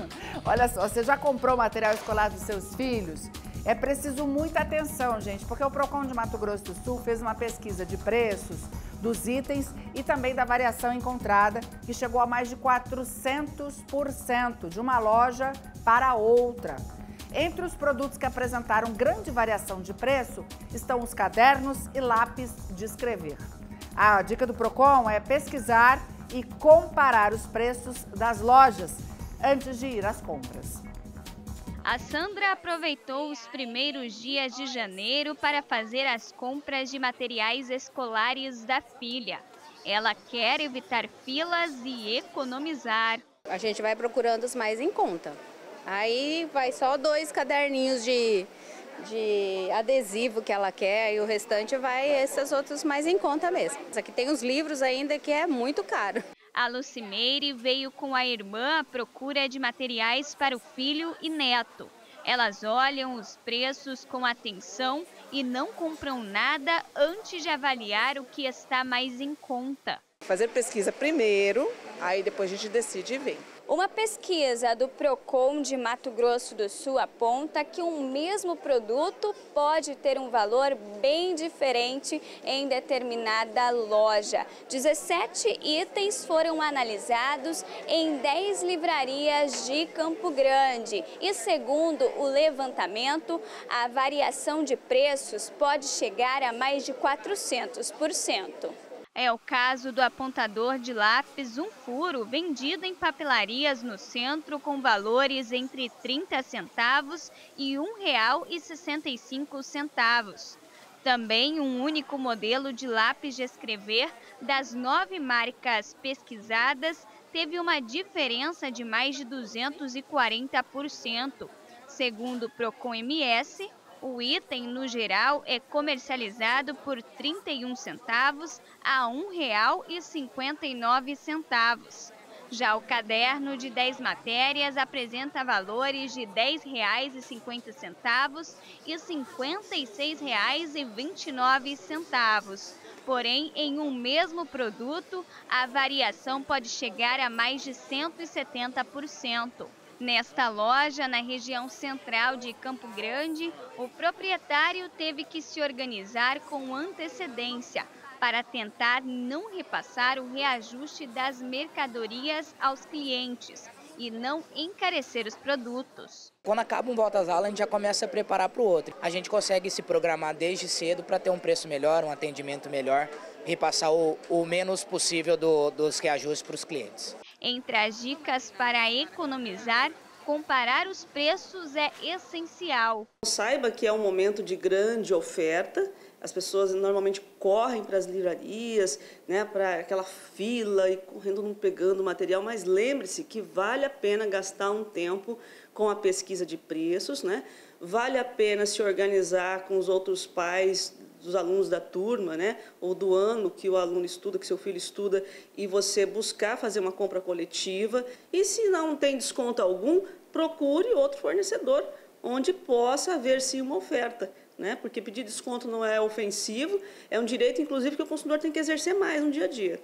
Olha só, você já comprou material escolar dos seus filhos? É preciso muita atenção, gente, porque o Procon de Mato Grosso do Sul fez uma pesquisa de preços dos itens e também da variação encontrada, que chegou a mais de 400% de uma loja para outra. Entre os produtos que apresentaram grande variação de preço estão os cadernos e lápis de escrever. A dica do Procon é pesquisar e comparar os preços das lojas antes de ir às compras. A Sandra aproveitou os primeiros dias de janeiro para fazer as compras de materiais escolares da filha. Ela quer evitar filas e economizar. A gente vai procurando os mais em conta. Aí vai só dois caderninhos de, de adesivo que ela quer e o restante vai esses outros mais em conta mesmo. Aqui tem os livros ainda que é muito caro. A Lucimeire veio com a irmã à procura de materiais para o filho e neto. Elas olham os preços com atenção e não compram nada antes de avaliar o que está mais em conta. Fazer pesquisa primeiro, aí depois a gente decide e vem. Uma pesquisa do Procon de Mato Grosso do Sul aponta que um mesmo produto pode ter um valor bem diferente em determinada loja. 17 itens foram analisados em 10 livrarias de Campo Grande e, segundo o levantamento, a variação de preços pode chegar a mais de 400%. É o caso do apontador de lápis um furo, vendido em papelarias no centro com valores entre 30 centavos e R$ 1,65. Também um único modelo de lápis de escrever das nove marcas pesquisadas teve uma diferença de mais de 240%. Segundo o Procon MS, o item, no geral, é comercializado por R$ 31 centavos a R$ 1,59. Já o caderno de 10 matérias apresenta valores de R$ 10,50 e R$ 56,29. Porém, em um mesmo produto, a variação pode chegar a mais de 170%. Nesta loja, na região central de Campo Grande, o proprietário teve que se organizar com antecedência para tentar não repassar o reajuste das mercadorias aos clientes e não encarecer os produtos. Quando acaba um volta às aulas, a gente já começa a preparar para o outro. A gente consegue se programar desde cedo para ter um preço melhor, um atendimento melhor, repassar o, o menos possível do, dos reajustes para os clientes. Entre as dicas para economizar, comparar os preços é essencial. Saiba que é um momento de grande oferta, as pessoas normalmente correm para as livrarias, né, para aquela fila e correndo pegando material, mas lembre-se que vale a pena gastar um tempo com a pesquisa de preços, né? Vale a pena se organizar com os outros pais dos alunos da turma, né, ou do ano que o aluno estuda, que seu filho estuda, e você buscar fazer uma compra coletiva. E se não tem desconto algum, procure outro fornecedor onde possa haver sim uma oferta. Né? Porque pedir desconto não é ofensivo, é um direito, inclusive, que o consumidor tem que exercer mais no dia a dia.